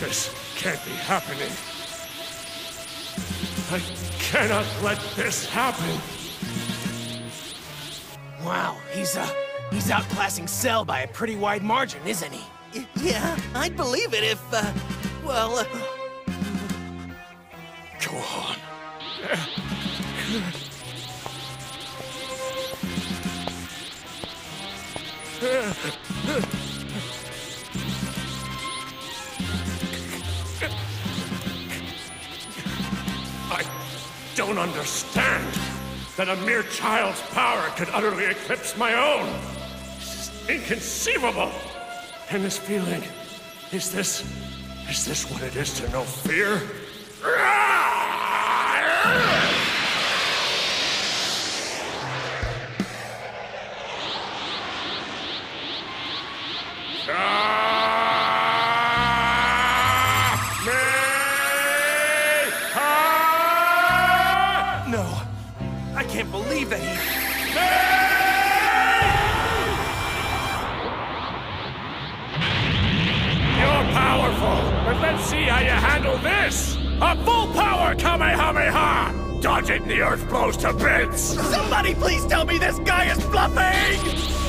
can't be happening. I cannot let this happen. Wow, he's, uh, he's outclassing Cell by a pretty wide margin, isn't he? Y- Yeah, I'd believe it if, uh, well, uh, Go on. I don't understand that a mere child's power could utterly eclipse my own. This is inconceivable. And this feeling, is this, is this what it is to know fear? No, I can't believe that he... You're powerful, but let's see how you handle this! A full power Kamehameha! Dodge it and the earth blows to bits! Somebody please tell me this guy is bluffing!